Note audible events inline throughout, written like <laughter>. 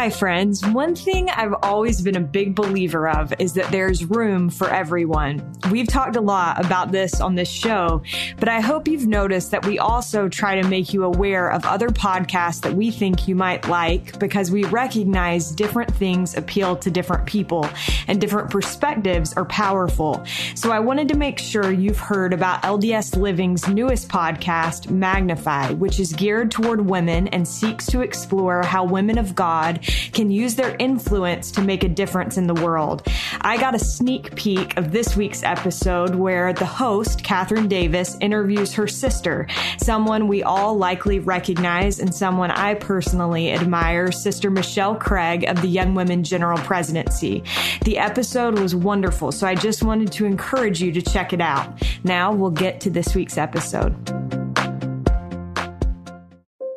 Hi, friends. One thing I've always been a big believer of is that there's room for everyone. We've talked a lot about this on this show, but I hope you've noticed that we also try to make you aware of other podcasts that we think you might like because we recognize different things appeal to different people and different perspectives are powerful. So I wanted to make sure you've heard about LDS Living's newest podcast, Magnify, which is geared toward women and seeks to explore how women of God can use their influence to make a difference in the world. I got a sneak peek of this week's episode where the host, Catherine Davis, interviews her sister, someone we all likely recognize and someone I personally admire, Sister Michelle Craig of the Young Women General Presidency. The episode was wonderful, so I just wanted to encourage you to check it out. Now we'll get to this week's episode.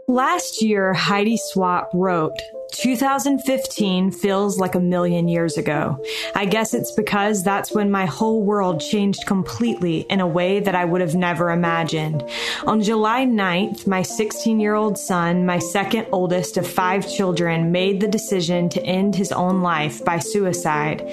Last year, Heidi Swapp wrote, 2015 feels like a million years ago. I guess it's because that's when my whole world changed completely in a way that I would have never imagined. On July 9th, my 16 year old son, my second oldest of five children, made the decision to end his own life by suicide.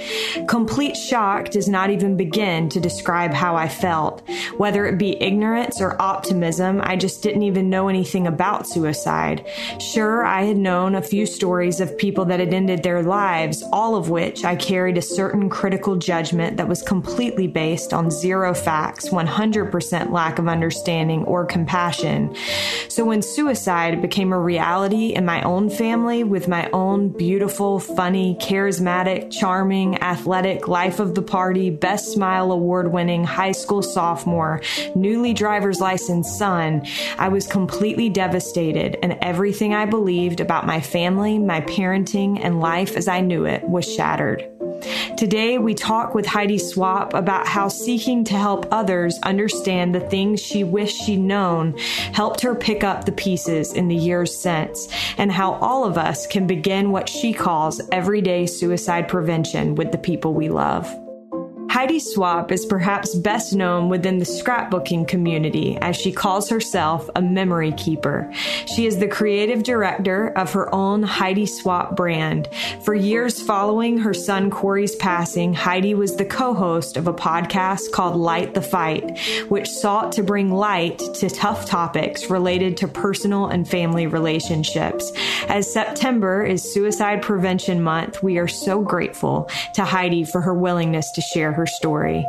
Complete shock does not even begin to describe how I felt. Whether it be ignorance or optimism, I just didn't even know anything about suicide. Sure, I had known a few stories stories of people that had ended their lives, all of which I carried a certain critical judgment that was completely based on zero facts, 100% lack of understanding or compassion. So when suicide became a reality in my own family with my own beautiful, funny, charismatic, charming, athletic, life of the party, best smile award winning high school sophomore, newly driver's license son, I was completely devastated and everything I believed about my family, my parenting, and life as I knew it was shattered. Today, we talk with Heidi Swapp about how seeking to help others understand the things she wished she'd known helped her pick up the pieces in the years since, and how all of us can begin what she calls everyday suicide prevention with the people we love. Heidi Swapp is perhaps best known within the scrapbooking community as she calls herself a memory keeper. She is the creative director of her own Heidi Swapp brand. For years following her son Cory's passing, Heidi was the co-host of a podcast called Light the Fight, which sought to bring light to tough topics related to personal and family relationships. As September is Suicide Prevention Month, we are so grateful to Heidi for her willingness to share her story.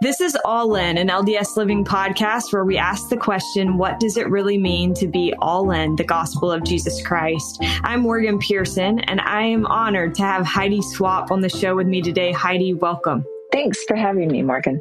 This is All In, an LDS Living podcast where we ask the question, what does it really mean to be all in the gospel of Jesus Christ? I'm Morgan Pearson, and I am honored to have Heidi Swapp on the show with me today. Heidi, welcome. Thanks for having me, Morgan.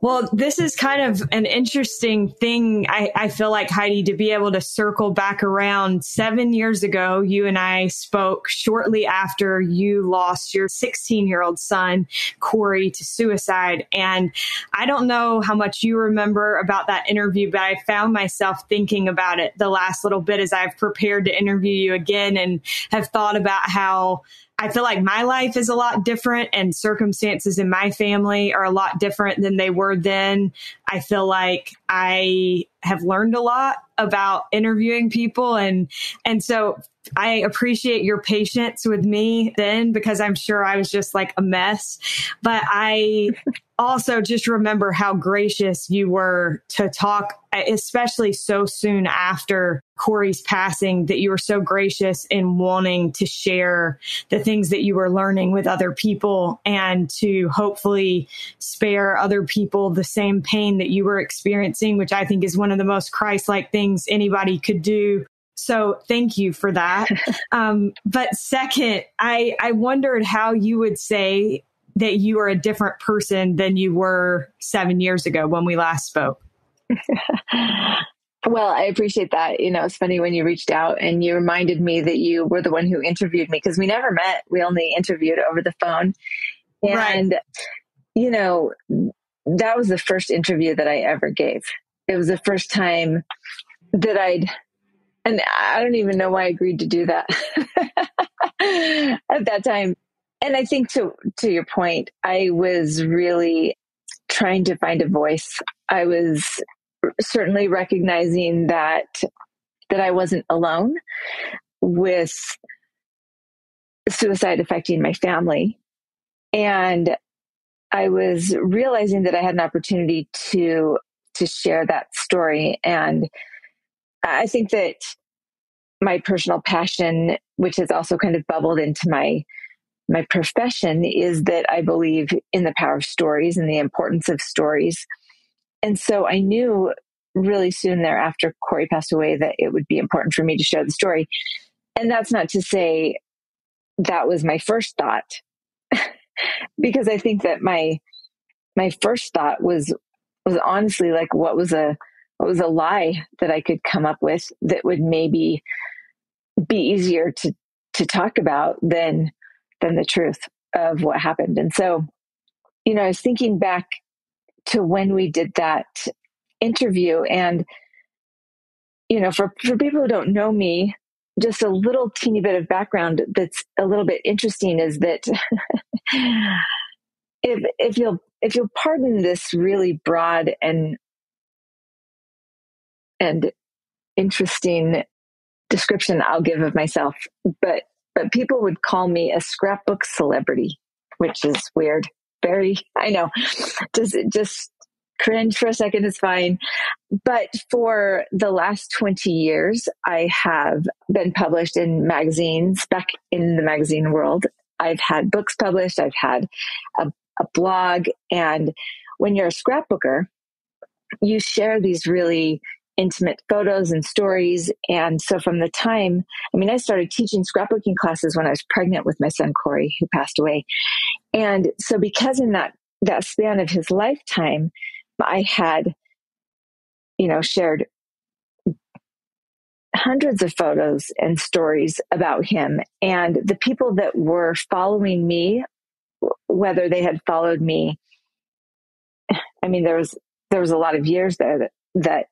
Well, this is kind of an interesting thing. I, I, feel like Heidi to be able to circle back around seven years ago. You and I spoke shortly after you lost your 16 year old son, Cory, to suicide. And I don't know how much you remember about that interview, but I found myself thinking about it the last little bit as I've prepared to interview you again and have thought about how I feel like my life is a lot different and circumstances in my family are a lot different than they were then. I feel like I have learned a lot about interviewing people and and so I appreciate your patience with me then because I'm sure I was just like a mess. But I <laughs> also just remember how gracious you were to talk, especially so soon after Cory's passing, that you were so gracious in wanting to share the things that you were learning with other people and to hopefully spare other people the same pain that you were experiencing, which I think is one of the most Christ like things anybody could do so thank you for that. <laughs> um, but second, I, I wondered how you would say that you are a different person than you were seven years ago when we last spoke. <laughs> well, I appreciate that. You know, it's funny when you reached out and you reminded me that you were the one who interviewed me because we never met. We only interviewed over the phone. And, right. you know, that was the first interview that I ever gave. It was the first time that I'd and I don't even know why I agreed to do that <laughs> at that time. And I think to to your point, I was really trying to find a voice. I was certainly recognizing that that I wasn't alone with suicide affecting my family. And I was realizing that I had an opportunity to to share that story. And I think that my personal passion, which has also kind of bubbled into my my profession, is that I believe in the power of stories and the importance of stories. And so I knew really soon thereafter Cory passed away that it would be important for me to share the story. And that's not to say that was my first thought, <laughs> because I think that my my first thought was was honestly like what was a what was a lie that I could come up with that would maybe be easier to to talk about than than the truth of what happened. And so, you know, I was thinking back to when we did that interview and you know, for for people who don't know me, just a little teeny bit of background that's a little bit interesting is that <laughs> if if you'll if you'll pardon this really broad and and interesting description I'll give of myself, but but people would call me a scrapbook celebrity, which is weird. Very, I know, just just cringe for a second is fine. But for the last 20 years, I have been published in magazines back in the magazine world. I've had books published. I've had a a blog. And when you're a scrapbooker, you share these really intimate photos and stories. And so from the time, I mean, I started teaching scrapbooking classes when I was pregnant with my son Cory, who passed away. And so because in that that span of his lifetime, I had, you know, shared hundreds of photos and stories about him. And the people that were following me whether they had followed me. I mean, there was there was a lot of years there that that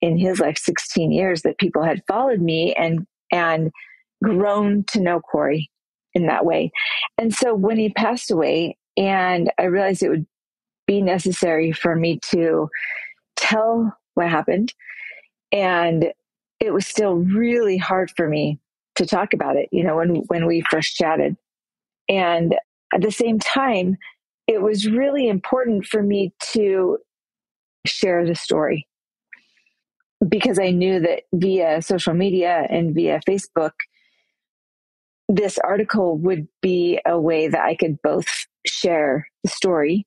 in his life, 16 years, that people had followed me and and grown to know Cory in that way. And so when he passed away, and I realized it would be necessary for me to tell what happened, and it was still really hard for me to talk about it. You know, when when we first chatted, and at the same time, it was really important for me to share the story because I knew that via social media and via Facebook, this article would be a way that I could both share the story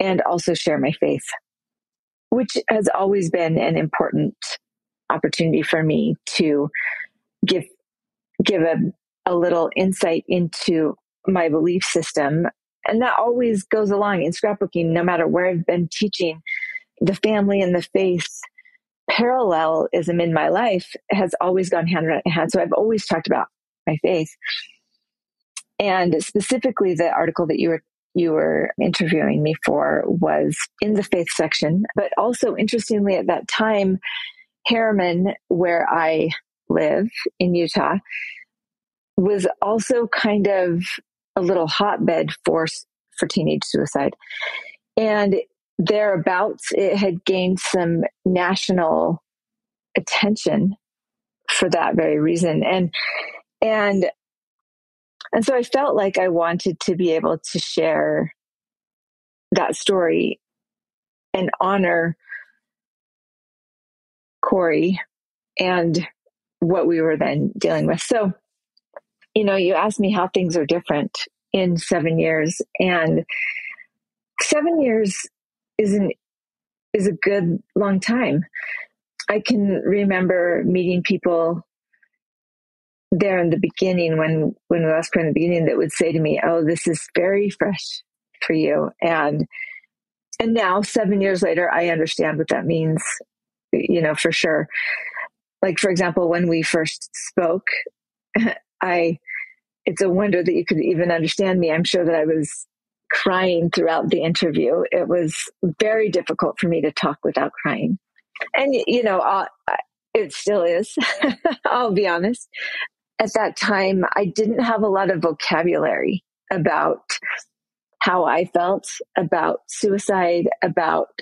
and also share my faith, which has always been an important opportunity for me to give give a, a little insight into my belief system. And that always goes along in scrapbooking, no matter where I've been teaching the family and the faith parallelism in my life has always gone hand in hand. So I've always talked about my faith. And specifically the article that you were you were interviewing me for was in the faith section, but also interestingly at that time, Herriman, where I live in Utah, was also kind of a little hotbed for for teenage suicide. And thereabouts, it had gained some national attention for that very reason. And and and so I felt like I wanted to be able to share that story and honor Cory and what we were then dealing with. So you know, you asked me how things are different in seven years, and seven years is an is a good long time. I can remember meeting people there in the beginning when when we last in the beginning that would say to me, "Oh, this is very fresh for you," and and now seven years later, I understand what that means. You know, for sure. Like for example, when we first spoke, <laughs> I it's a wonder that you could even understand me. I'm sure that I was crying throughout the interview. It was very difficult for me to talk without crying. And, you know, uh, I'll, it still is. <laughs> I'll be honest. At that time, I didn't have a lot of vocabulary about how I felt about suicide, about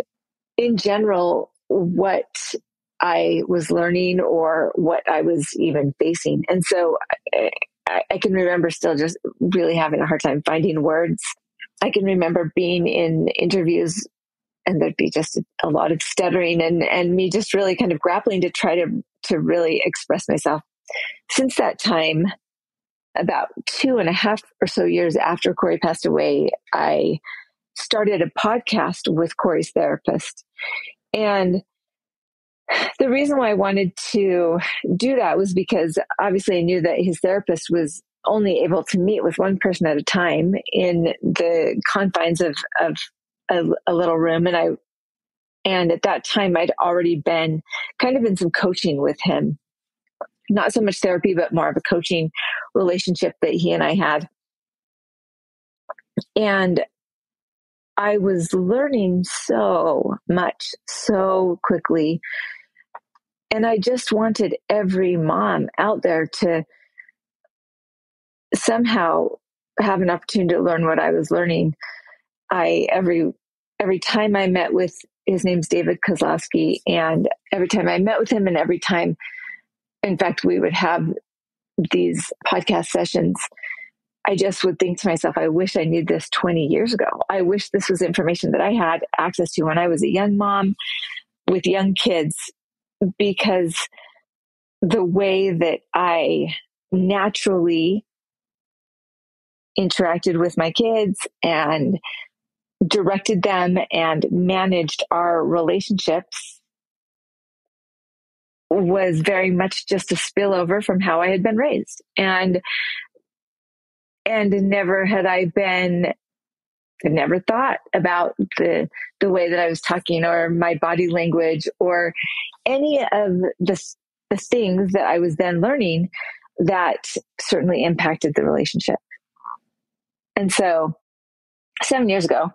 in general, what I was learning or what I was even facing. And so I, I, can remember still just really having a hard time finding words. I can remember being in interviews and there'd be just a, lot of stuttering and, and me just really kind of grappling to try to, to really express myself. Since that time, about two and a half or so years after Cory passed away, I started a podcast with Cory's therapist. And <laughs> the reason why I wanted to do that was because obviously I knew that his therapist was only able to meet with one person at a time in the confines of, of a, a little room. And I, and at that time I'd already been kind of in some coaching with him, not so much therapy, but more of a coaching relationship that he and I had. And I was learning so much so quickly. And I just wanted every mom out there to somehow have an opportunity to learn what I was learning. I every every time I met with his name's David Kozlowski, and every time I met with him, and every time, in fact, we would have these podcast sessions. I just would think to myself, I wish I knew this 20 years ago. I wish this was information that I had access to when I was a young mom with young kids, because the way that I naturally interacted with my kids and directed them and managed our relationships was very much just a spillover from how I had been raised. And and never had I been I never thought about the the way that I was talking or my body language or any of the the things that I was then learning that certainly impacted the relationship. And so 7 years ago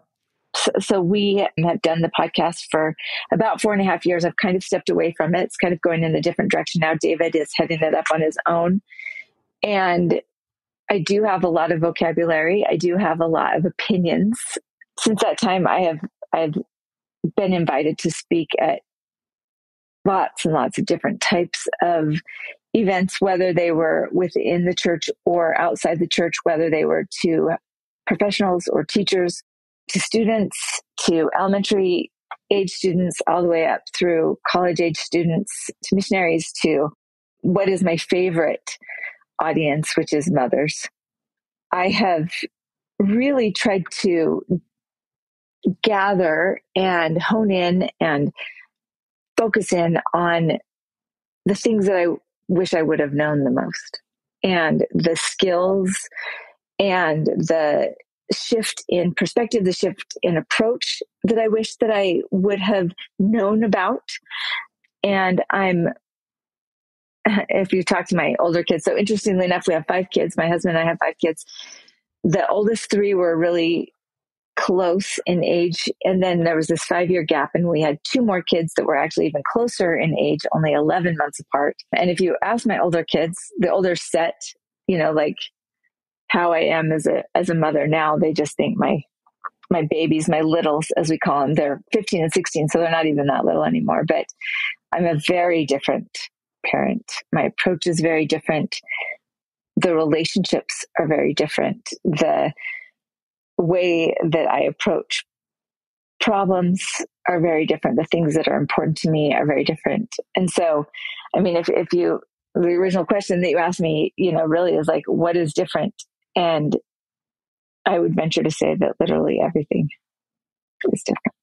so, so, we have done the podcast for about four and a half years. I've kind of stepped away from it. It's kind of going in a different direction now. David is heading it up on his own. And I do have a lot of vocabulary. I do have a lot of opinions. Since that time, I have I've been invited to speak at lots and lots of different types of events, whether they were within the church or outside the church, whether they were to professionals or teachers, to students, to elementary age students, all the way up through college age students, to missionaries, to what is my favorite audience, which is mothers. I have really tried to gather and hone in and focus in on the things that I wish I would have known the most and the skills and the shift in perspective, the shift in approach that I wish that I would have known about. And I'm <laughs> if you talk to my older kids. So interestingly enough, we have five kids. My husband and I have five kids. The oldest three were really close in age. And then there was this five year gap, and we had two more kids that were actually even closer in age, only 11 months apart. And if you ask my older kids, the older set, you know, like how I am as a, as a mother now, they just think my, my babies, my littles, as we call them, they're 15 and 16, so they're not even that little anymore. But I'm a very different parent. My approach is very different. The relationships are very different. The way that I approach problems are very different. The things that are important to me are very different. And so, I mean, if, if you, the original question that you asked me, you know, really is like, what is different? And I would venture to say that literally everything is different.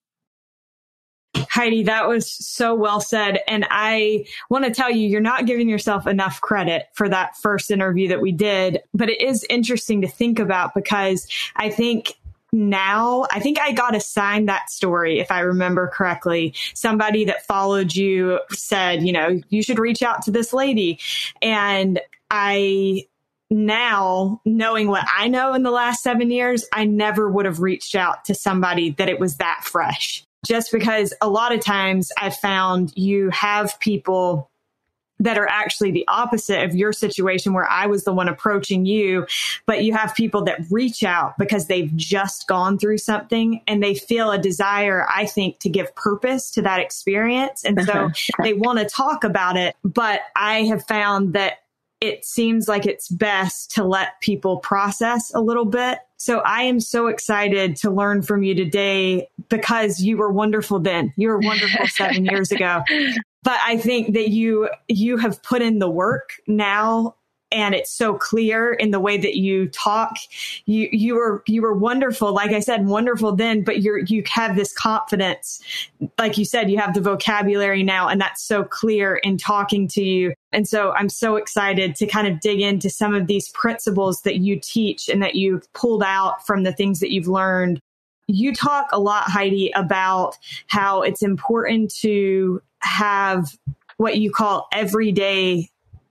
Heidi, that was so well said. And I want to tell you, you're not giving yourself enough credit for that first interview that we did. But it is interesting to think about because I think now I think I got assigned that story, if I remember correctly. Somebody that followed you said, you know, you should reach out to this lady. And I now knowing what I know in the last seven years, I never would have reached out to somebody that it was that fresh just because a lot of times I've found you have people that are actually the opposite of your situation where I was the one approaching you, but you have people that reach out because they've just gone through something and they feel a desire, I think, to give purpose to that experience. And so uh-huh. they want to talk about it. But I have found that it seems like it's best to let people process a little bit. So I am so excited to learn from you today because you were wonderful then. You were wonderful <laughs> seven years ago. But I think that you, you have put in the work now and it's so clear in the way that you talk. You you were you were wonderful, like I said, wonderful then, but you're you have this confidence. Like you said, you have the vocabulary now, and that's so clear in talking to you. And so I'm so excited to kind of dig into some of these principles that you teach and that you've pulled out from the things that you've learned. You talk a lot, Heidi, about how it's important to have what you call everyday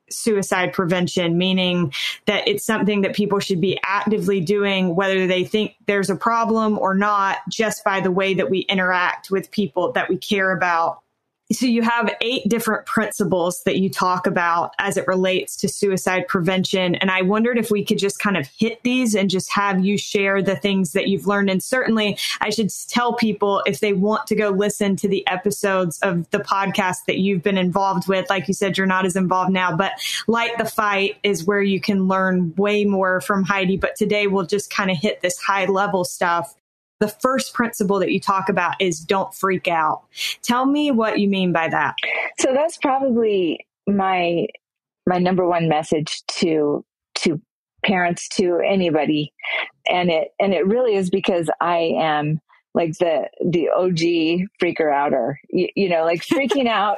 suicide prevention, meaning that it's something that people should be actively doing, whether they think there's a problem or not, just by the way that we interact with people that we care about so you have eight different principles that you talk about as it relates to suicide prevention. And I wondered if we could just kind of hit these and just have you share the things that you've learned. And certainly I should tell people if they want to go listen to the episodes of the podcast that you've been involved with, like you said, you're not as involved now, but Light the Fight is where you can learn way more from Heidi. But today we'll just kind of hit this high level stuff the first principle that you talk about is don't freak out. Tell me what you mean by that. So that's probably my my number one message to to parents to anybody and it and it really is because I am like the the OG freaker outer you, you know like freaking out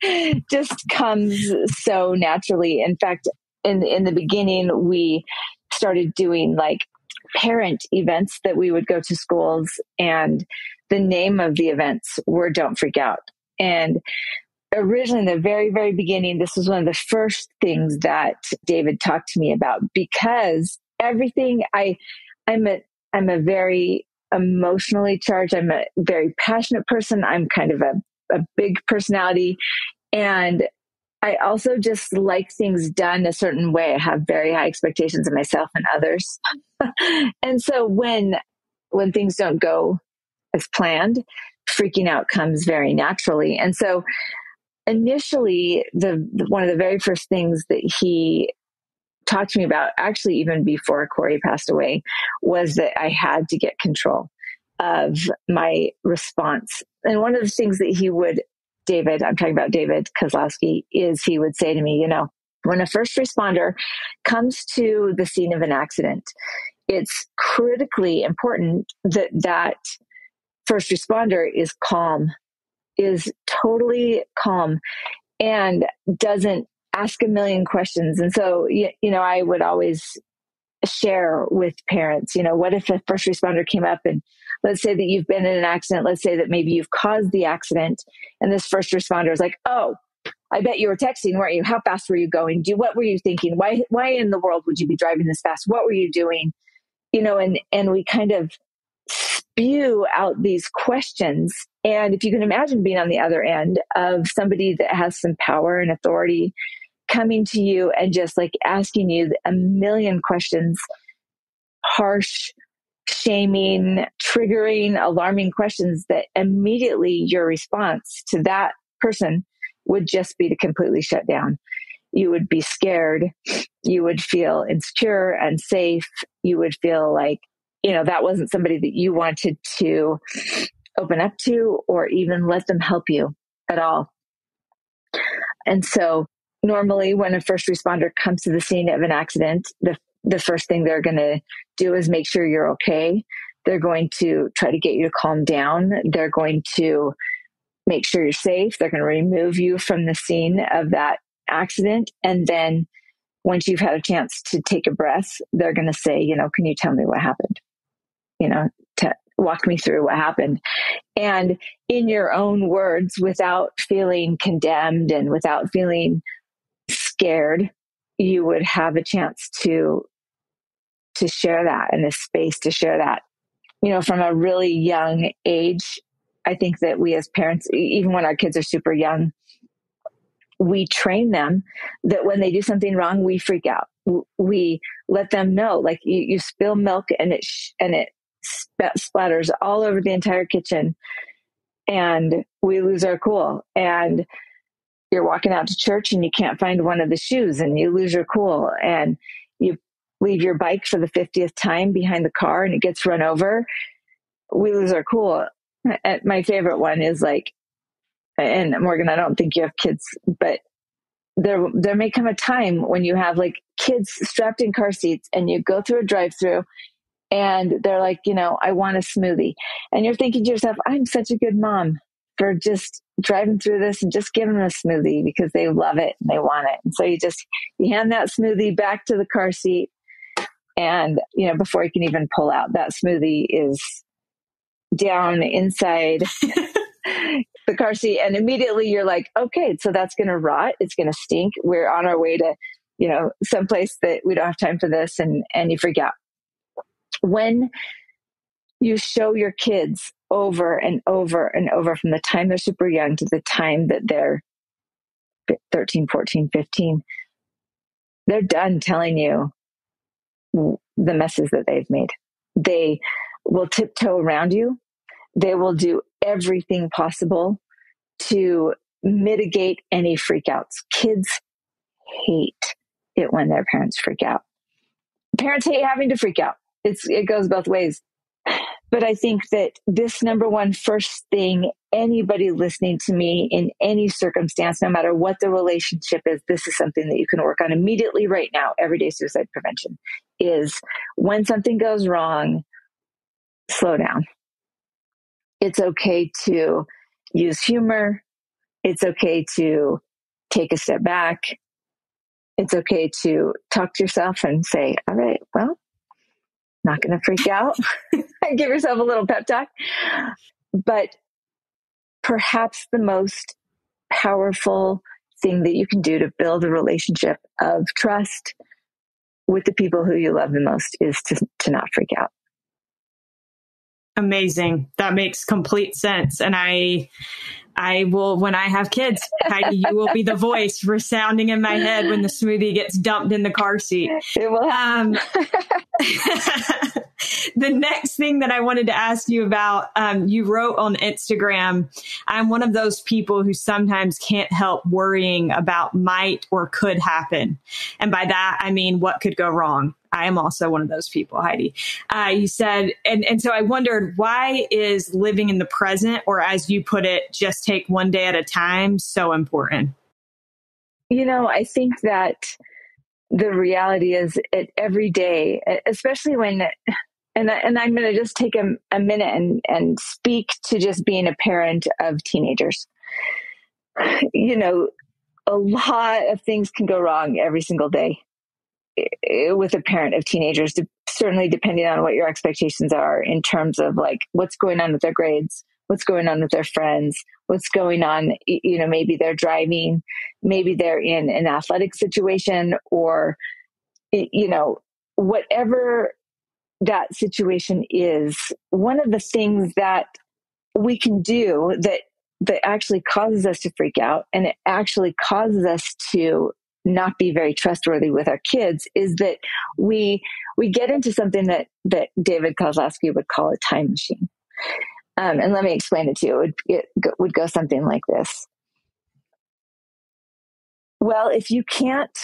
<laughs> just comes so naturally in fact in in the beginning we started doing like parent events that we would go to schools and the name of the events were don't freak out. And originally in the very very beginning this was one of the first things that david talked to me about because everything i i'm a i'm a very emotionally charged i'm a very passionate person i'm kind of a, a big personality and I also just like things done a certain way. I have very high expectations of myself and others. <laughs> and so when when things don't go as planned, freaking out comes very naturally. And so initially the, one of the very first things that he talked to me about, actually even before Cory passed away, was that I had to get control of my response. And one of the things that he would David, I'm talking about David Kozlowski, is he would say to me, you know, when a first responder comes to the scene of an accident, it's critically important that that first responder is calm, is totally calm, and doesn't ask a million questions. And so, you, you know, I would always share with parents, you know, what if a first responder came up and let's say that you've been in an accident. Let's say that maybe you've caused the accident and this first responder is like, oh, I bet you were texting, weren't you? How fast were you going? Do what were you thinking? Why why in the world would you be driving this fast? What were you doing? You know, and and we kind of spew out these questions. And if you can imagine being on the other end of somebody that has some power and authority coming to you and just like asking you a million questions, harsh, shaming, triggering, alarming questions that immediately your response to that person would just be to completely shut down. You would be scared. You would feel insecure, and unsafe. You would feel like, you know, that wasn't somebody that you wanted to open up to or even let them help you at all. And so normally when a first responder comes to the scene of an accident, the the first thing they're going to do is make sure you're okay. They're going to try to get you to calm down. They're going to make sure you're safe. They're going to remove you from the scene of that accident. And then once you've had a chance to take a breath, they're going to say, you know, can you tell me what happened? You know, to walk me through what happened. And in your own words, without feeling condemned and without feeling scared, you would have a chance to to share that and a space to share that. You know, from a really young age, I think that we as parents, even when our kids are super young, we train them that when they do something wrong, we freak out. We let them know, like you, you spill milk and it sh- and it sp- splatters all over the entire kitchen, and we lose our cool. And you're walking out to church and you can't find one of the shoes, and you lose your cool. And leave your bike for the 50th time behind the car and it gets run over. We lose our cool. My favorite one is like and Morgan, I don't think you have kids, but there there may come a time when you have like kids strapped in car seats and you go through a drive-through and they're like, you know, I want a smoothie. And you're thinking to yourself, I'm such a good mom for just driving through this and just giving them a smoothie because they love it and they want it. And so you just you hand that smoothie back to the car seat and you know before you can even pull out that smoothie is down inside <laughs> the car seat. And immediately you're like okay so that's going to rot. It's going to stink. We're on our way to you know someplace that we don't have time for this and and you out. When you show your kids over and over and over from the time they're super young to the time that they're 13 14 15 they're done telling you the messes that they've made they will tiptoe around you they will do everything possible to mitigate any freakouts. Kids hate it when their parents freak out. Parents hate having to freak out. It's, it goes both ways. But I think that this number one first thing anybody listening to me in any circumstance, no matter what the relationship is, this is something that you can work on immediately right now, everyday suicide prevention is when something goes wrong, slow down it's okay to use humor. It's okay to take a step back. It's okay to talk to yourself and say, all right, well, not going to freak out. <laughs> Give yourself a little pep talk. But perhaps the most powerful thing that you can do to build a relationship of trust with the people who you love the most is to, to not freak out. Amazing. That makes complete sense. And I, I will, when I have kids, Heidi, you will be the <laughs> voice resounding in my head when the smoothie gets dumped in the car seat. It will. Um, <laughs> <laughs> the next thing that I wanted to ask you about, um, you wrote on Instagram, I'm one of those people who sometimes can't help worrying about might or could happen. And by that, I mean, what could go wrong? I am also one of those people, Heidi. Uh, you said, and, and so I wondered why is living in the present, or as you put it, just take one day at a time, so important? You know, I think that the reality is it, every day, especially when, and, and I'm going to just take a, a minute and, and speak to just being a parent of teenagers. You know, a lot of things can go wrong every single day Eh, with a parent of teenagers, certainly depending on what your expectations are in terms of like what's going on with their grades, what's going on with their friends, what's going on, you know, maybe they're driving, maybe they're in an athletic situation or, you know, whatever that situation is, one of the things that we can do that that actually causes us to freak out and it actually causes us to not be very trustworthy with our kids is that we we get into something that that David Kozlowski would call a time machine. Um, and let me explain it to you. It would, it would go something like this. Well, if you can't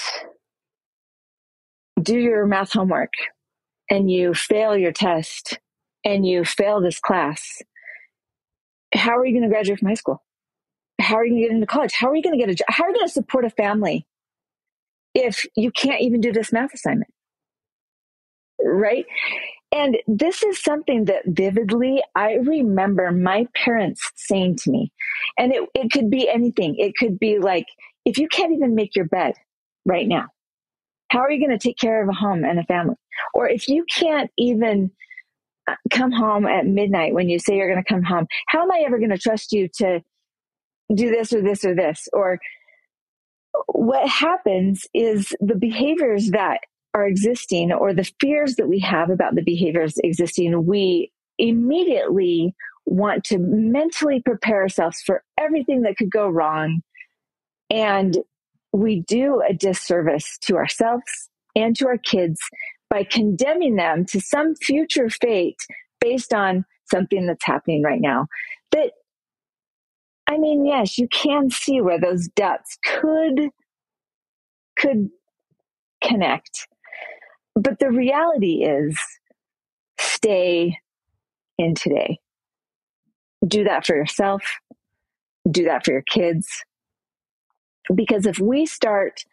do your math homework and you fail your test and you fail this class, how are you going to graduate from high school? How are you going to get into college? How are you going to get a job? How are you going to support a family if you can't even do this math assignment? Right? And this is something that vividly I remember my parents saying to me. And it, it could be anything. It could be like, if you can't even make your bed right now, how are you going to take care of a home and a family? Or if you can't even uh, come home at midnight when you say you're going to come home, how am I ever going to trust you to do this or this or this? Or what happens is the behaviors that are existing or the fears that we have about the behaviors existing, we immediately want to mentally prepare ourselves for everything that could go wrong And we do a disservice to ourselves and to our kids by condemning them to some future fate based on something that's happening right now. That, I mean, yes, you can see where those dots could, could connect. But the reality is stay in today. Do that for yourself. Do that for your kids. Because if we start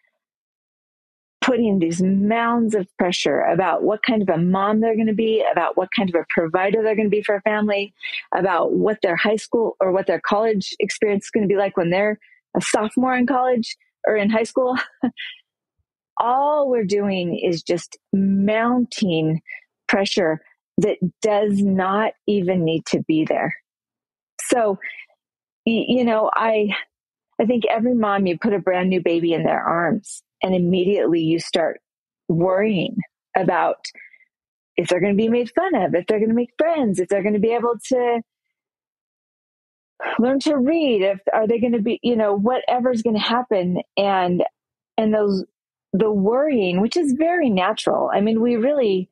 putting these mounds of pressure about what kind of a mom they're going to be, about what kind of a provider they're going to be for a family, about what their high school or what their college experience is going to be like when they're a sophomore in college or in high school. <laughs> All we're doing is just mounting pressure that does not even need to be there. So, you know, I I think every mom you put a brand new baby in their arms and immediately you start worrying about if they're going to be made fun of, if they're going to make friends, if they're going to be able to learn to read, if are they going to be, you know, whatever's going to happen and and those the worrying, which is very natural. I mean, we really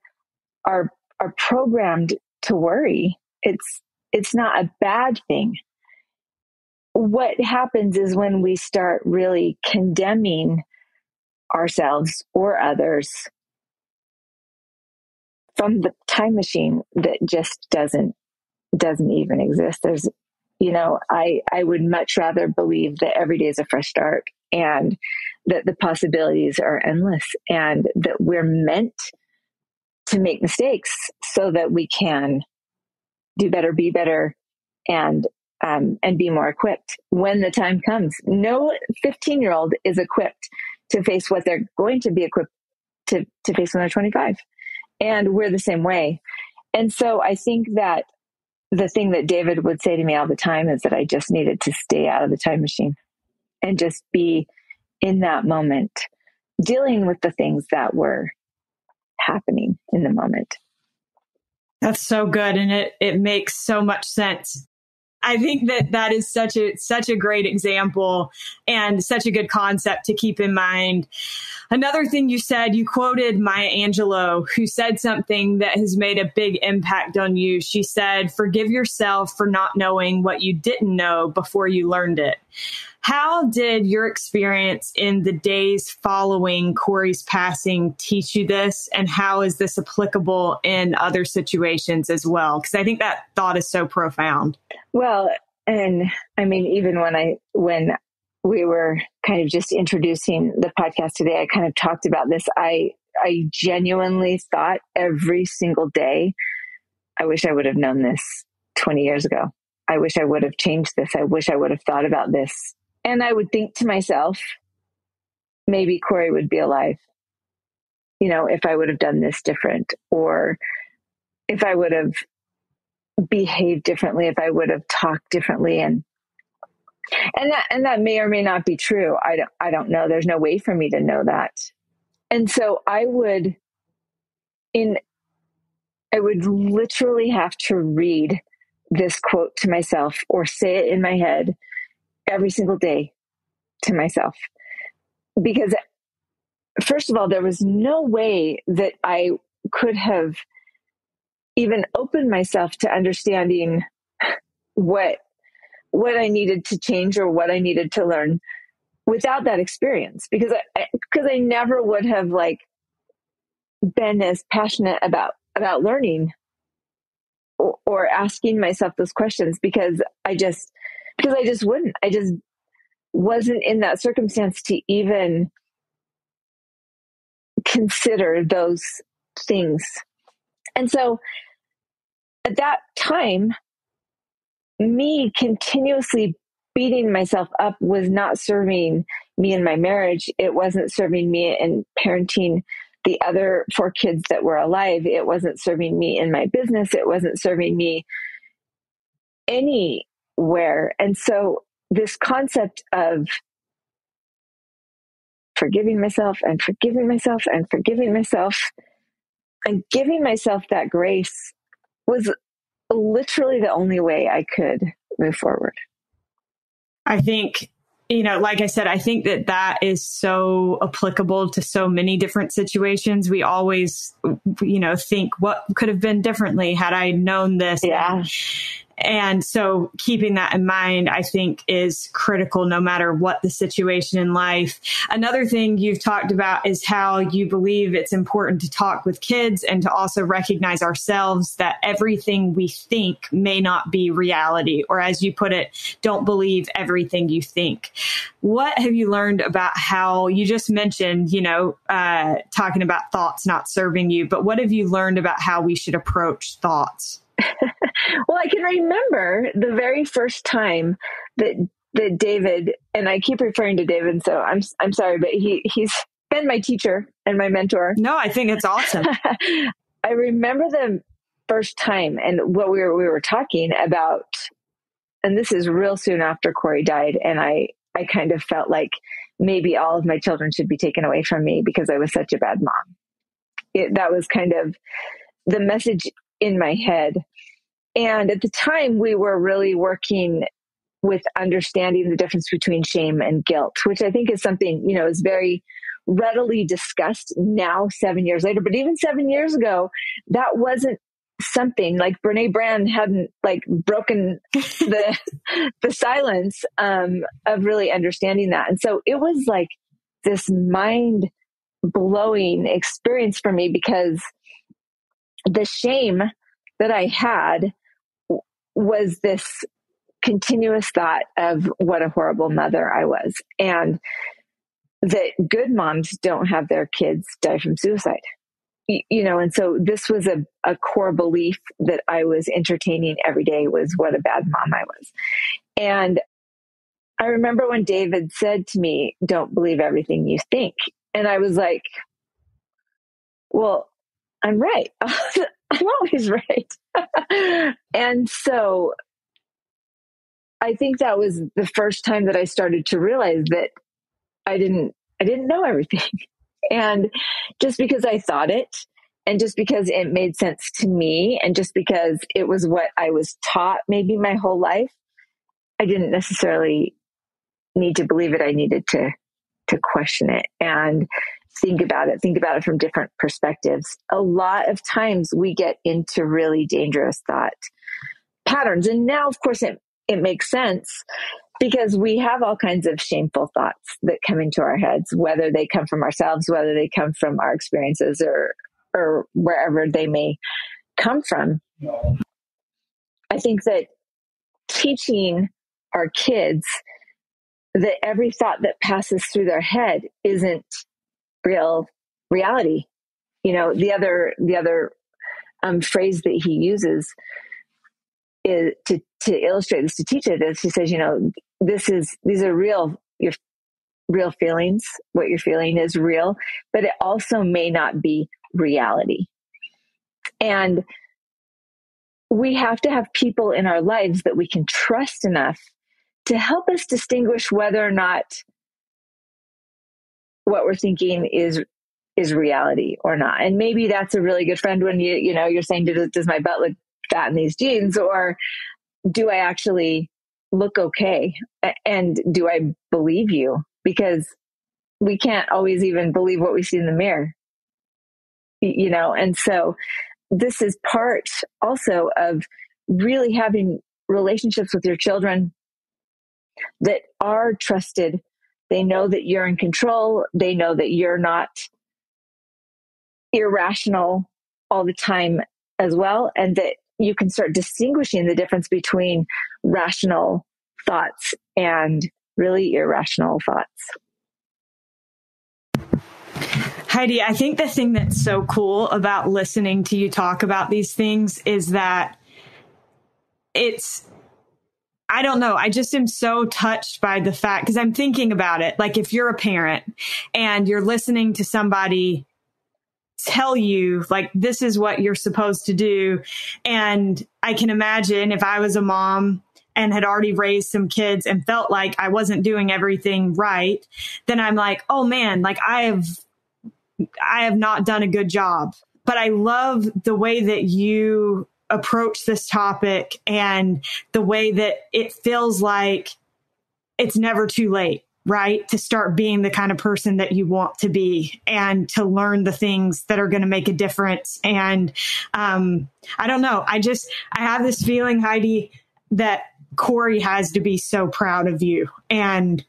are are programmed to worry. It's it's not a bad thing. What happens is when we start really condemning ourselves or others from the time machine that just doesn't doesn't even exist. There's you know i i would much rather believe that every day is a fresh start and that the possibilities are endless and that we're meant to make mistakes so that we can do better be better and um, and be more equipped when the time comes no 15 year old is equipped to face what they're going to be equipped to, to face when they're 25. And we're the same way. And so I think that the thing that David would say to me all the time is that I just needed to stay out of the time machine and just be in that moment, dealing with the things that were happening in the moment. That's so good. And it, it makes so much sense. I think that that is such a such a great example and such a good concept to keep in mind. Another thing you said, you quoted Maya Angelou, who said something that has made a big impact on you. She said, "Forgive yourself for not knowing what you didn't know before you learned it." How did your experience in the days following Cory's passing teach you this? And how is this applicable in other situations as well? Because I think that thought is so profound. Well, and I mean, even when I, when we were kind of just introducing the podcast today, I kind of talked about this. I, I genuinely thought every single day, I wish I would have known this 20 years ago. I wish I would have changed this. I wish I would have thought about this and I would think to myself, maybe Cory would be alive. You know, if I would have done this different or if I would have behaved differently, if I would have talked differently and and that and that may or may not be true. I don't I don't know. There's no way for me to know that. And so I would in I would literally have to read this quote to myself or say it in my head every single day to myself. Because, first of all, there was no way that I could have even opened myself to understanding what what I needed to change or what I needed to learn without that experience because I because I, I never would have like been as passionate about about learning or, or asking myself those questions because I just because I just wouldn't. I just wasn't in that circumstance to even consider those things. And so at that time, me continuously beating myself up was not serving me in my marriage. It wasn't serving me in parenting the other four kids that were alive. It wasn't serving me in my business. It wasn't serving me any where, and so this concept of forgiving myself and forgiving myself and forgiving myself and giving myself that grace was literally the only way I could move forward. I think you know, like I said, I think that that is so applicable to so many different situations. We always, you know, think what could have been differently had I known this. Yeah. And so keeping that in mind, I think is critical no matter what the situation in life. Another thing you've talked about is how you believe it's important to talk with kids and to also recognize ourselves that everything we think may not be reality. Or as you put it, don't believe everything you think. What have you learned about how you just mentioned, you know, uh, talking about thoughts not serving you, but what have you learned about how we should approach thoughts? <laughs> well, I can remember the very first time that that David and I keep referring to David, so I'm I'm sorry, but he he's been my teacher and my mentor. No, I think it's awesome. <laughs> I remember the first time and what we were we were talking about, and this is real soon after Cory died, and I I kind of felt like maybe all of my children should be taken away from me because I was such a bad mom. It, that was kind of the message in my head. And at the time, we were really working with understanding the difference between shame and guilt, which I think is something, you know, is very readily discussed now, seven years later. But even seven years ago, that wasn't something like Brene Brown hadn't like broken the <laughs> the silence um, of really understanding that. And so it was like this mind blowing experience for me because the shame that I had was this continuous thought of what a horrible mother I was and that good moms don't have their kids die from suicide. You know, and so this was a, a core belief that I was entertaining every day was what a bad mom I was. And I remember when David said to me, Don't believe everything you think. And I was like, Well, I'm right. <laughs> <laughs> I'm always right. <laughs> and so I think that was the first time that I started to realize that I didn't I didn't know everything. <laughs> and just because I thought it and just because it made sense to me and just because it was what I was taught maybe my whole life, I didn't necessarily need to believe it. I needed to to question it. And think about it, think about it from different perspectives. A lot of times we get into really dangerous thought patterns. And now, of course, it, it makes sense because we have all kinds of shameful thoughts that come into our heads, whether they come from ourselves, whether they come from our experiences or, or wherever they may come from. I think that teaching our kids that every thought that passes through their head isn't real reality. You know, the other the other um, phrase that he uses is to to illustrate this to teach it is he says, you know, this is these are real your real feelings. What you're feeling is real, but it also may not be reality. And we have to have people in our lives that we can trust enough to help us distinguish whether or not what we're thinking is is reality or not. And maybe that's a really good friend when you you know you're saying does, does my butt look fat in these jeans or do I actually look okay and do I believe you because we can't always even believe what we see in the mirror. You know, and so this is part also of really having relationships with your children that are trusted they know that you're in control. They know that you're not irrational all the time as well. And that you can start distinguishing the difference between rational thoughts and really irrational thoughts. Heidi, I think the thing that's so cool about listening to you talk about these things is that it's I don't know. I just am so touched by the fact because I'm thinking about it. Like if you're a parent and you're listening to somebody tell you like this is what you're supposed to do and I can imagine if I was a mom and had already raised some kids and felt like I wasn't doing everything right, then I'm like, "Oh man, like I have I have not done a good job." But I love the way that you approach this topic and the way that it feels like it's never too late right? To start being the kind of person that you want to be and to learn the things that are going to make a difference. And um, I don't know. I just, I have this feeling, Heidi, that Cory has to be so proud of you. And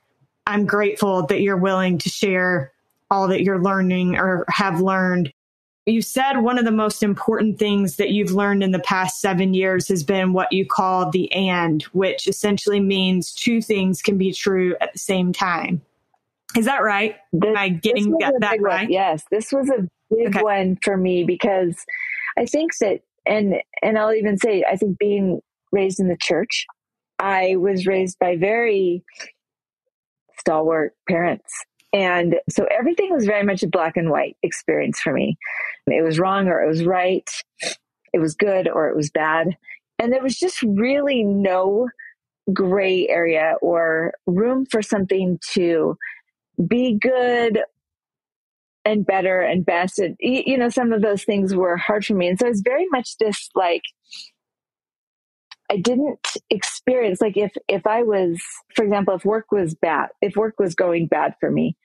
I'm grateful that you're willing to share all that you're learning or have learned you said one of the most important things that you've learned in the past seven years has been what you call the and, which essentially means two things can be true at the same time. Is that right? This, Am I getting that, that right? One. Yes, this was a big okay. one for me because I think that, and and I'll even say, I think being raised in the church, I was raised by very stalwart parents and so everything was very much a black and white experience for me. It was wrong or it was right. It was good or it was bad. And there was just really no gray area or room for something to be good and better and best. And, you know, some of those things were hard for me. And so it's very much this like, I didn't experience like if if I was, for example, if work was bad, if work was going bad for me,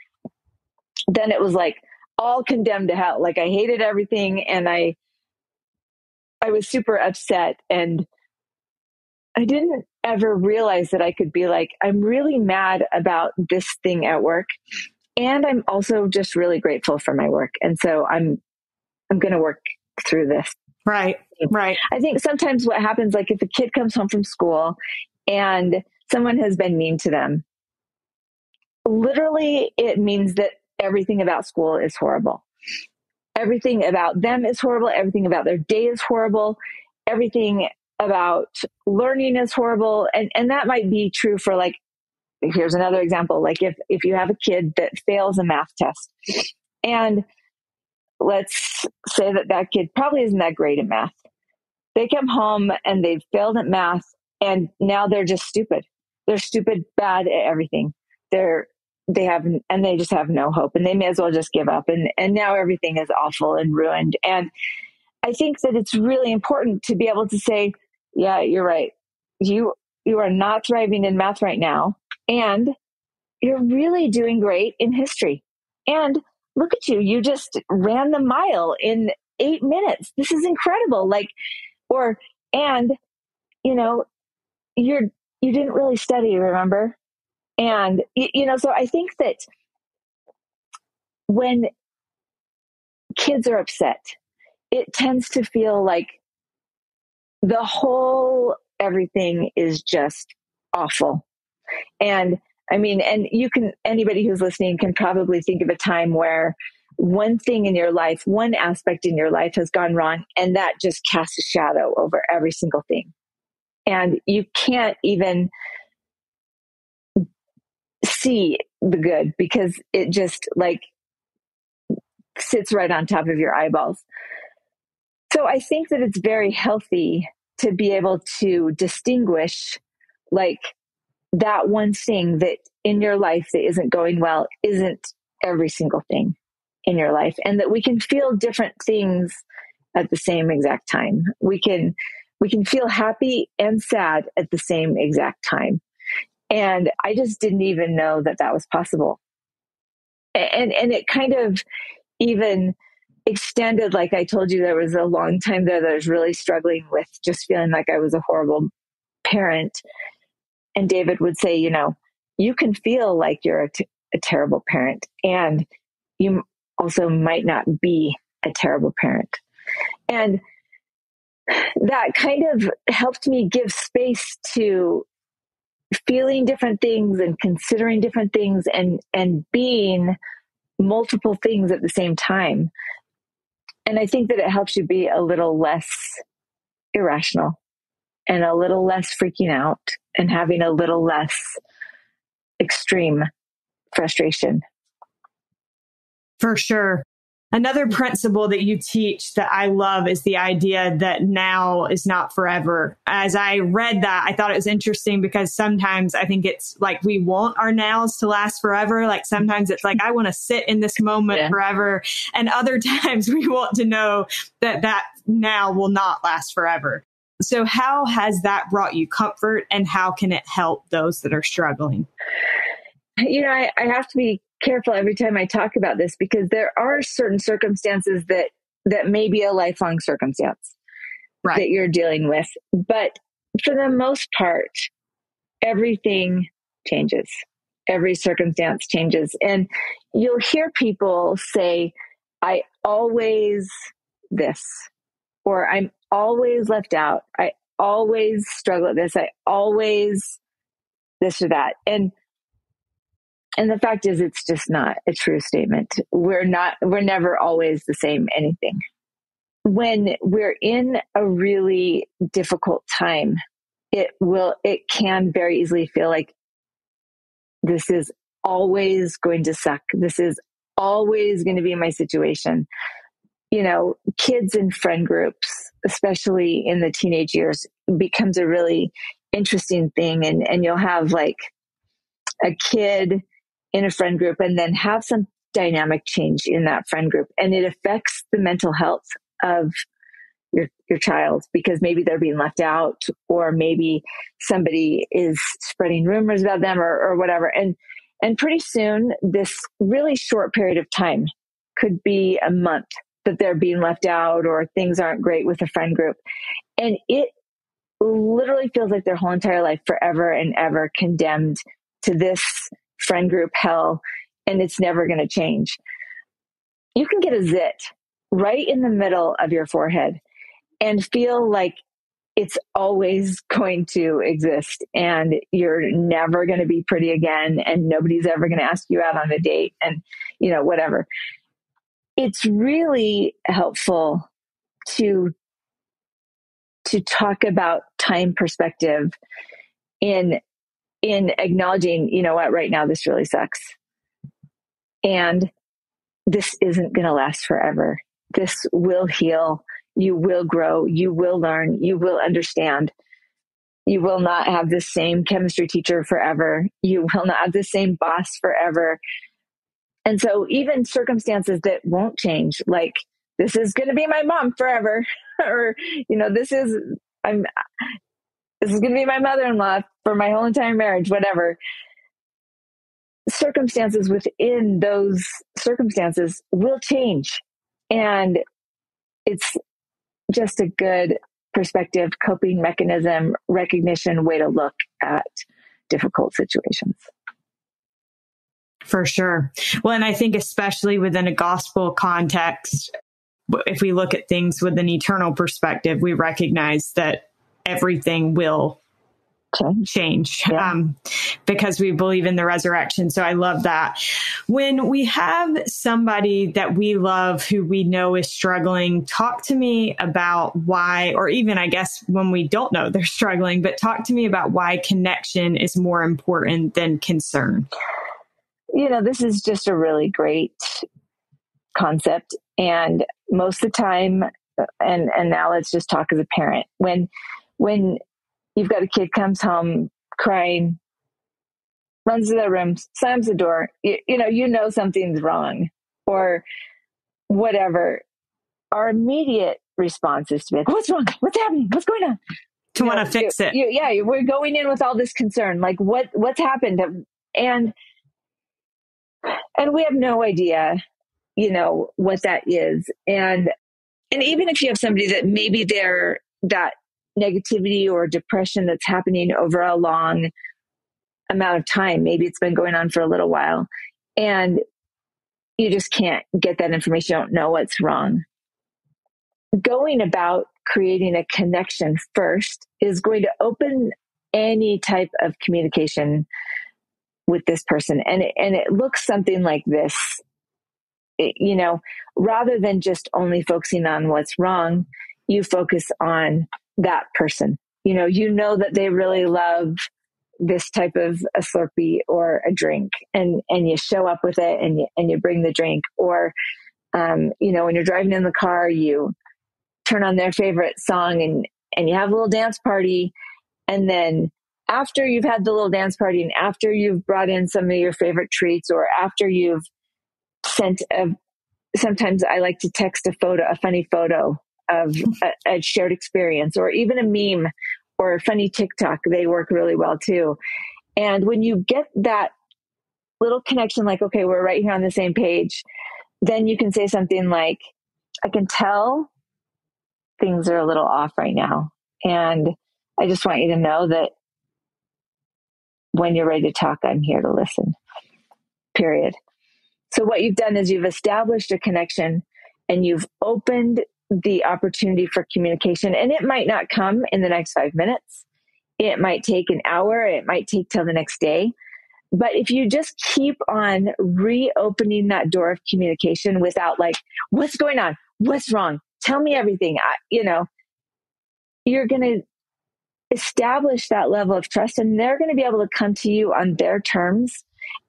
then it was like all condemned to hell. Like I hated everything and I I was super upset and I didn't ever realize that I could be like, I'm really mad about this thing at work. And I'm also just really grateful for my work. And so I'm I'm gonna work through this. Right. <laughs> Right. I think sometimes what happens, like if a kid comes home from school and someone has been mean to them, literally it means that everything about school is horrible. Everything about them is horrible. Everything about their day is horrible. Everything about learning is horrible. And, and that might be true for like, here's another example. Like if, if you have a kid that fails a math test and let's say that that kid probably isn't that great at math. They come home and they've failed at math and now they're just stupid. They're stupid, bad at everything. They're they have and they just have no hope and they may as well just give up and and now everything is awful and ruined. And i think that it's really important to be able to say yeah you're right. You you are not thriving in math right now and you're really doing great in history. And look at you. You just ran the mile in 8 minutes. This is incredible. Like and you know you're you didn't really study remember and, you know, so I think that when kids are upset, it tends to feel like the whole everything is just awful. And I mean, and you can, anybody who's listening can probably think of a time where one thing in your life, one aspect in your life has gone wrong, and that just casts a shadow over every single thing. And you can't even see the good because it just like sits right on top of your eyeballs. So I think that it's very healthy to be able to distinguish like that one thing that in your life that isn't going well isn't every single thing in your life and that we can feel different things at the same exact time. We can we can feel happy and sad at the same exact time. And I just didn't even know that that was possible. And, and it kind of even extended, like I told you, there was a long time there that I was really struggling with just feeling like I was a horrible parent. And David would say, you know, you can feel like you're a, t- a terrible parent and you also might not be a terrible parent. And that kind of helped me give space to feeling different things and considering different things and and being multiple things at the same time and i think that it helps you be a little less irrational and a little less freaking out and having a little less extreme frustration for sure Another principle that you teach that I love is the idea that now is not forever. As I read that, I thought it was interesting because sometimes I think it's like we want our nows to last forever. Like sometimes it's like, I want to sit in this moment yeah. forever. And other <laughs> times we want to know that that now will not last forever. So how has that brought you comfort and how can it help those that are struggling? you know, I, I have to be careful every time I talk about this because there are certain circumstances that that may be a lifelong circumstance right. that you're dealing with. But for the most part, everything changes. Every circumstance changes. And you'll hear people say, I always this, or I'm always left out. I always struggle with this. I always this or that. And and the fact is it's just not a true statement. We're not we're never always the same anything. When we're in a really difficult time, it will it can very easily feel like this is always going to suck. This is always going to be my situation. You know, kids in friend groups, especially in the teenage years, becomes a really interesting thing. And, and you'll have like a kid in a friend group and then have some dynamic change in that friend group. And it affects the mental health of your your child because maybe they're being left out or maybe somebody is spreading rumors about them or, or whatever and and pretty soon, this really short period of time could be a month that they're being left out or things aren't great with a friend group. And it literally feels like their whole entire life forever and ever condemned to this friend group hell and it's never going to change. You can get a zit right in the middle of your forehead and feel like it's always going to exist and you're never going to be pretty again and nobody's ever going to ask you out on a date and you know whatever it's really helpful to to talk about time perspective in in acknowledging you know what right now this really sucks and this isn't going to last forever this will heal you will grow, you will learn, you will understand. You will not have the same chemistry teacher forever. You will not have the same boss forever. And so, even circumstances that won't change, like this is going to be my mom forever, <laughs> or, you know, this is, I'm, this is going to be my mother in law for my whole entire marriage, whatever. Circumstances within those circumstances will change. And it's just a good perspective, coping mechanism, recognition, way to look at difficult situations. For sure. Well, and I think especially within a gospel context, if we look at things with an eternal perspective, we recognize that everything will change, change yeah. um, because we believe in the resurrection. So I love that. When we have somebody that we love who we know is struggling, talk to me about why, or even I guess when we don't know they're <laughs> struggling, but talk to me about why connection is more important than concern. You know, this is just a really great concept. And most of the time, and and now let's just talk as a parent when when you've got a kid comes home crying, runs to their room, slams the door. You, you know, you know something's wrong or whatever. Our immediate response is to be like, "What's wrong? What's happening? What's going on?" To want to fix it. You, yeah, we're going in with all this concern, like what what's happened, and and we have no idea, you know, what that is, and and even if you have somebody that maybe they're that negativity or depression that's happening over a long amount of time. Maybe it's been going on for a little while and you just can't get that information. You don't know what's wrong. Going about creating a connection first is going to open any type of communication with this person. And it, and it looks something like this. It, you know, rather than just only focusing on what's wrong, you focus on that person. You know, you know that they really love this type of a Slurpee or a drink, and and you show up with it, and you, and you bring the drink, or um, you know, when you're driving in the car, you turn on their favorite song, and and you have a little dance party, and then after you've had the little dance party, and after you've brought in some of your favorite treats, or after you've sent a sometimes I like to text a photo, a funny photo of <laughs> a, a shared experience or even a meme or a funny TikTok. They work really well too. And when you get that little connection, like, okay, we're right here on the same page, then you can say something like, I can tell things are a little off right now. And I just want you to know that when you're ready to talk, I'm here to listen. Period. So, what you've done is you've established a connection and you've opened the opportunity for communication. And it might not come in the next five minutes, it might take an hour, it might take till the next day. But if you just keep on reopening that door of communication without, like, what's going on? What's wrong? Tell me everything. I, you know, you're going to establish that level of trust and they're going to be able to come to you on their terms.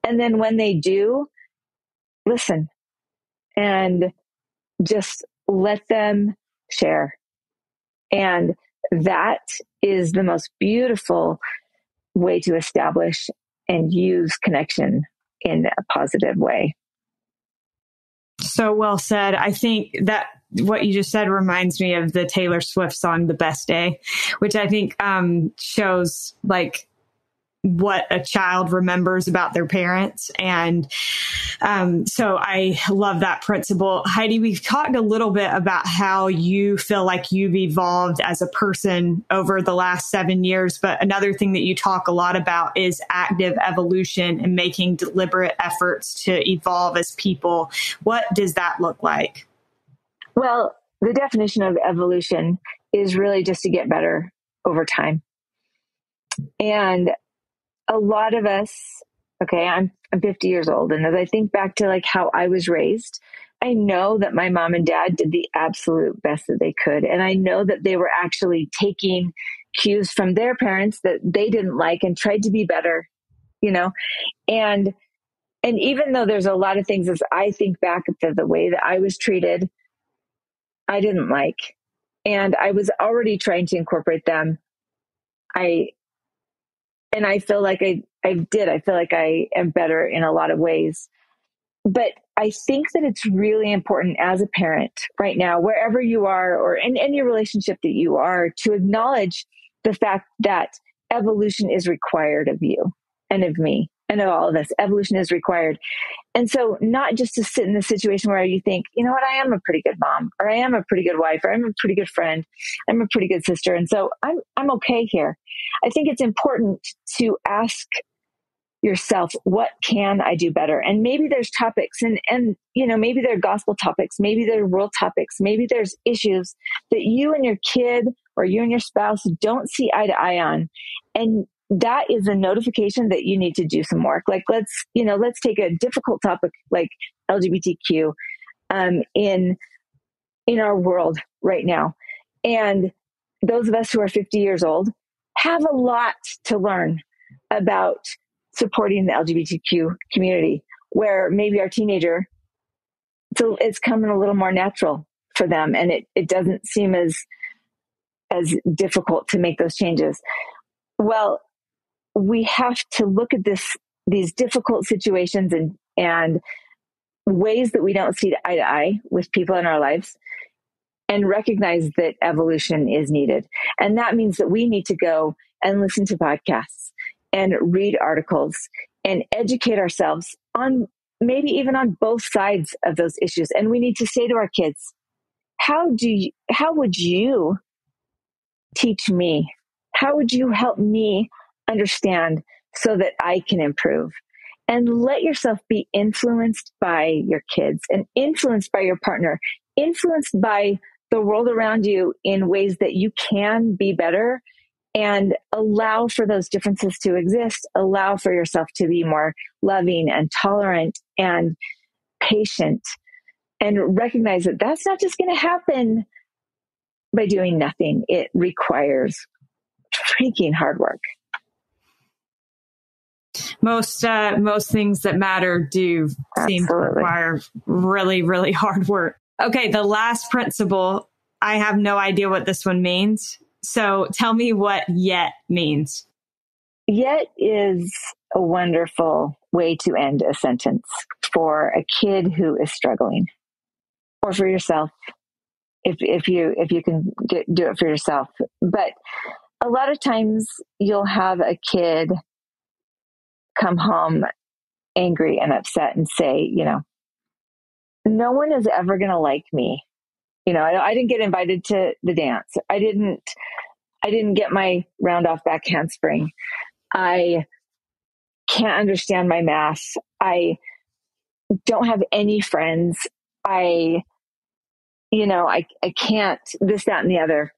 And then when they do, listen and just let them share. And that is the most beautiful way to establish and use connection in a positive way. So well said. I think that what you just said reminds me of the Taylor Swift song "The Best Day," which I think um, shows like what a child remembers about their parents. And um, so I love that principle. Heidi, we've talked a little bit about how you feel like you've evolved as a person over the last seven years. But another thing that you talk a lot about is active evolution and making deliberate efforts to evolve as people. What does that look like? Well, the definition of evolution is really just to get better over time. And a lot of us, okay, I'm, I'm 50 years old. And as I think back to like how I was raised, I know that my mom and dad did the absolute best that they could. And I know that they were actually taking cues from their parents that they didn't like and tried to be better, you know? And, and even though there's a lot of things as I think back to the way that I was treated, I didn't like. And I was already trying to incorporate them. I and I feel like I I did. I feel like I am better in a lot of ways. But I think that it's really important as a parent right now, wherever you are or in any relationship that you are, to acknowledge the fact that evolution is required of you and of me and all of us. Evolution is required. And so, not just to sit in the situation where you think, you know what, I am a pretty good mom, or I am a pretty good wife, or I'm a pretty good friend, I'm a pretty good sister, and so I'm I'm okay here. I think it's important to ask yourself what can i do better and maybe there's topics and and you know maybe they're gospel topics maybe they're world topics maybe there's issues that you and your kid or you and your spouse don't see eye to eye on and that is a notification that you need to do some work. Like let's, you know, let's take a difficult topic like LGBTQ um, in in our world right now. And those of us who are 50 years old have a lot to learn about supporting the LGBTQ community, where maybe our teenager, so it's coming a little more natural for them and it, it doesn't seem as as difficult to make those changes. Well, we have to look at this these difficult situations and and ways that we don't see eye to eye with people in our lives and recognize that evolution is needed. And that means that we need to go and listen to podcasts and read articles and educate ourselves on maybe even on both sides of those issues. And we need to say to our kids how do you how would you teach me? How would you help me understand so that I can improve. And let yourself be influenced by your kids and influenced by your partner, influenced by the world around you in ways that you can be better and allow for those differences to exist. Allow for yourself to be more loving and tolerant and patient and recognize that that's not just going to happen by doing nothing. It requires freaking hard work most uh, most things that matter do seem to require really really <laughs> hard work. Okay, the last principle. I have no idea what this one means. So tell me what yet means. Yet is a wonderful way to end a sentence for a kid who is struggling or for yourself if if you if you can get, do it for yourself but a lot of times you'll have a kid come home angry and upset and say, you know, no one is ever going to like me. You know, I, I didn't get invited to the dance. I didn't, I didn't get my round off back handspring. I can't understand my math. I don't have any friends. I, you know, I, I can't this, that, and the other.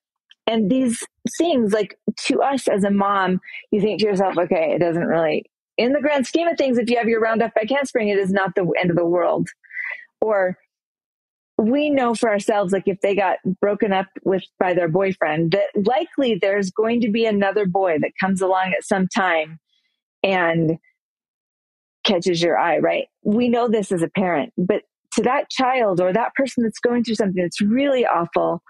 And these things, like to us as a mom, you think to yourself, okay, it doesn't really, in the grand scheme of things, if you have your round off back handspring, it is not the end of the world. Or we know for ourselves, like if they got broken up with by their boyfriend, that likely there's going to be another boy that comes along at some time and catches your eye, right? We know this as a parent, but to that child or that person that's going through something that's really awful,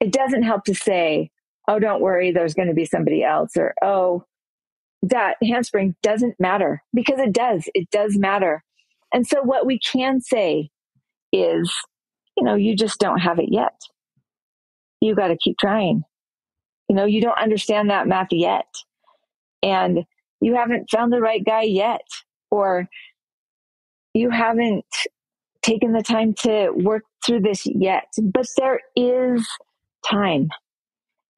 it doesn't help to say, oh, don't worry, there's going to be somebody else, or oh, that handspring doesn't matter because it does. It does matter. And so what we can say is, you know, you just don't have it yet. You got to keep trying. You know, you don't understand that math yet. And you haven't found the right guy yet, or you haven't taken the time to work through this yet. But there is time.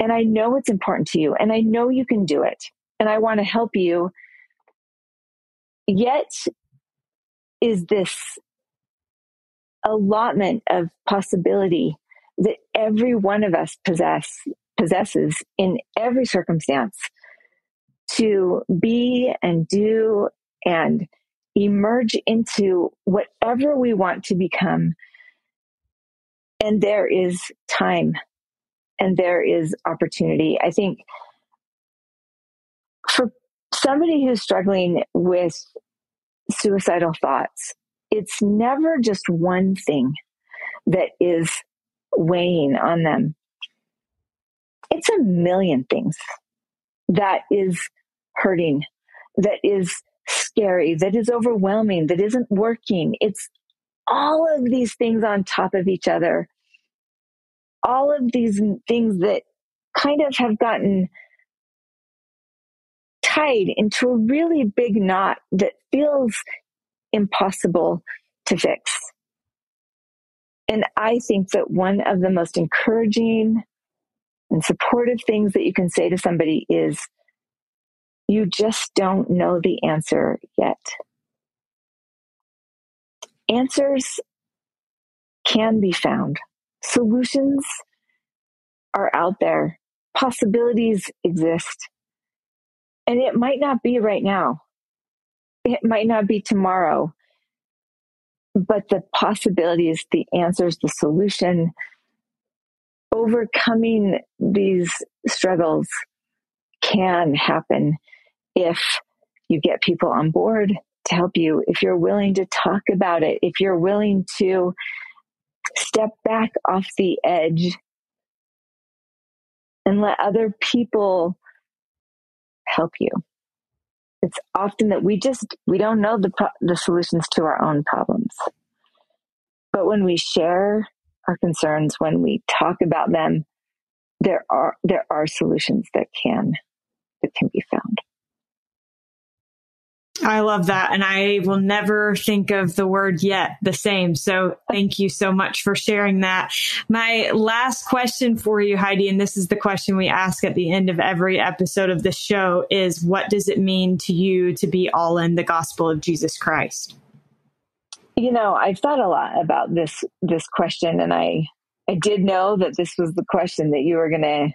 And I know it's important to you, and I know you can do it. And I want to help you. Yet, is this allotment of possibility that every one of us possess possesses in every circumstance to be and do and emerge into whatever we want to become. And there is time and there is opportunity. I think somebody who's struggling with suicidal thoughts, it's never just one thing that is weighing on them. It's a million things that is hurting, that is scary, that is overwhelming, that isn't working. It's all of these things on top of each other. All of these things that kind of have gotten tied into a really big knot that feels impossible to fix. And I think that one of the most encouraging and supportive things that you can say to somebody is, you just don't know the answer yet. Answers can be found. Solutions are out there. Possibilities exist. And it might not be right now. It might not be tomorrow. But the possibilities, the answers, the solution, overcoming these struggles can happen if you get people on board to help you, if you're willing to talk about it, if you're willing to step back off the edge and let other people help you. It's often that we just we don't know the the solutions to our own problems. But when we share our concerns, when we talk about them, there are there are solutions that can that can be found. I love that. And I will never think of the word yet the same. So thank you so much for sharing that. My last question for you, Heidi, and this is the question we ask at the end of every episode of the show is what does it mean to you to be all in the gospel of Jesus Christ? You know, I've thought a lot about this this question and I I did know that this was the question that you were going to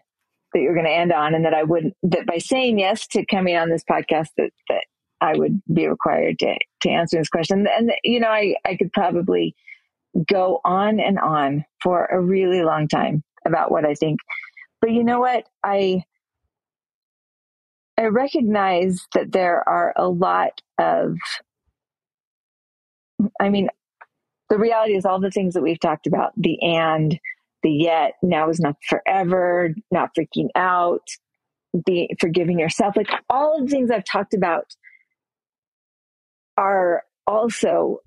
that you're going to end on and that I wouldn't that by saying yes to coming on this podcast that that I would be required to, to answer this question. And, you know, I, I could probably go on and on for a really long time about what I think. But you know what? I, I recognize that there are a lot of, I mean, the reality is all the things that we've talked about, the and, the yet, now is not forever, not freaking out, the forgiving yourself, like all of the things I've talked about are also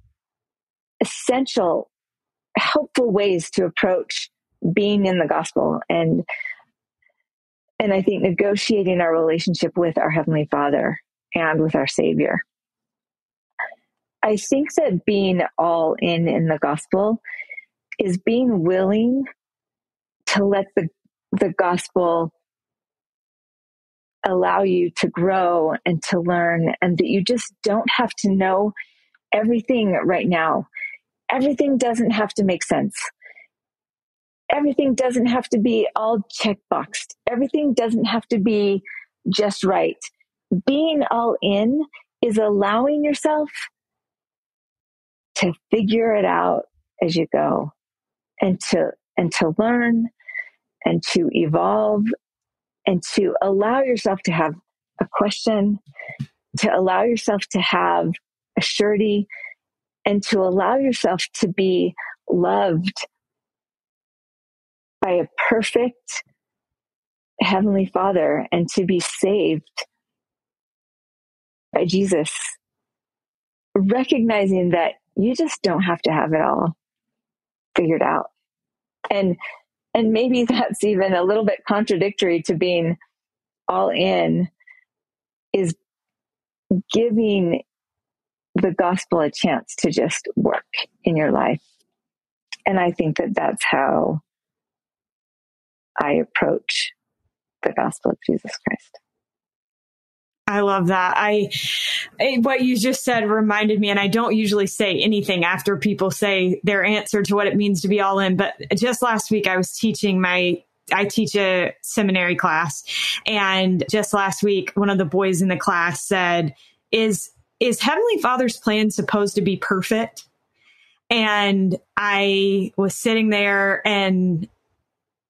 essential, helpful ways to approach being in the gospel and and I think negotiating our relationship with our Heavenly Father and with our Savior. I think that being all in in the gospel is being willing to let the the gospel allow you to grow and to learn and that you just don't have to know everything right now. Everything doesn't have to make sense. Everything doesn't have to be all checkboxed. Everything doesn't have to be just right. Being all in is allowing yourself to figure it out as you go and to and to learn and to evolve and to allow yourself to have a question to allow yourself to have a surety and to allow yourself to be loved by a perfect heavenly father and to be saved by Jesus recognizing that you just don't have to have it all figured out. And and maybe <laughs> that's even a little bit contradictory to being all in is giving the gospel a chance to just work in your life. And I think that that's how I approach the gospel of Jesus Christ. I love that. I, what you just said reminded me, and I don't usually say anything after people say their answer to what it means to be all in. But just last week, I was teaching my I teach a seminary class. And just last week, one of the boys in the class said, Is is Heavenly Father's plan supposed to be perfect? And I was sitting there and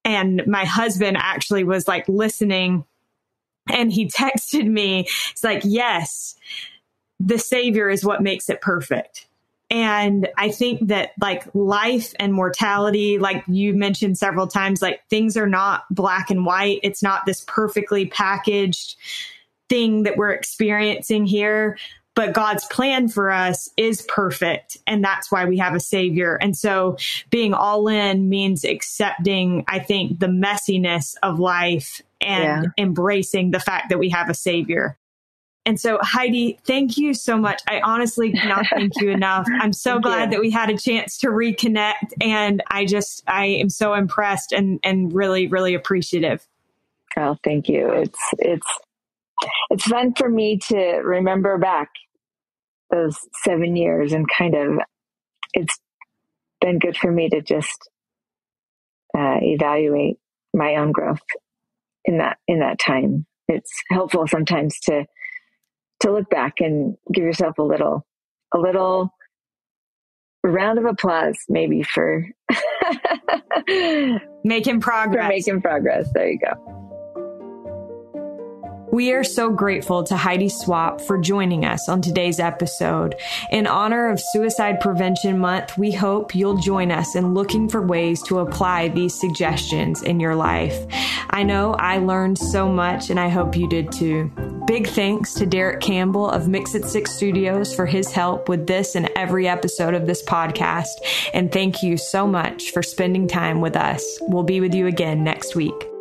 and my husband actually was like listening and he texted me. It's like, yes, the savior is what makes it perfect. And I think that like life and mortality, like you mentioned several times, like things are not black and white. It's not this perfectly packaged thing that we're experiencing here. But God's plan for us is perfect. And that's why we have a savior. And so being all in means accepting, I think, the messiness of life and yeah. embracing the fact that we have a savior. And so, Heidi, thank you so much. I honestly cannot thank you <laughs> enough. I'm so glad you. that we had a chance to reconnect. And I just, I am so impressed and, and really, really appreciative. Oh, thank you. It's, it's, it's fun for me to remember back those seven years and kind of, it's been good for me to just uh, evaluate my own growth in that in that time. It's helpful sometimes to to look back and give yourself a little a little round of applause maybe for <laughs> making progress. For making progress. There you go. We are so grateful to Heidi Swapp for joining us on today's episode. In honor of Suicide Prevention Month, we hope you'll join us in looking for ways to apply these suggestions in your life. I know I learned so much and I hope you did too. Big thanks to Derek Campbell of Mix It Six Studios for his help with this and every episode of this podcast. And thank you so much for spending time with us. We'll be with you again next week.